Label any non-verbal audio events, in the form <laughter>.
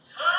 <gasps> Huh? <laughs>